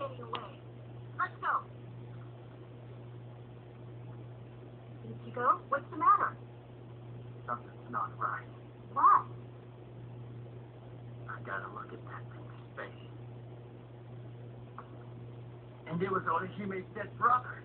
right away. Let's go. Ichigo, what's the matter? Something's not right. What? I gotta look at that thing's face. And it was Orihime's dead brother.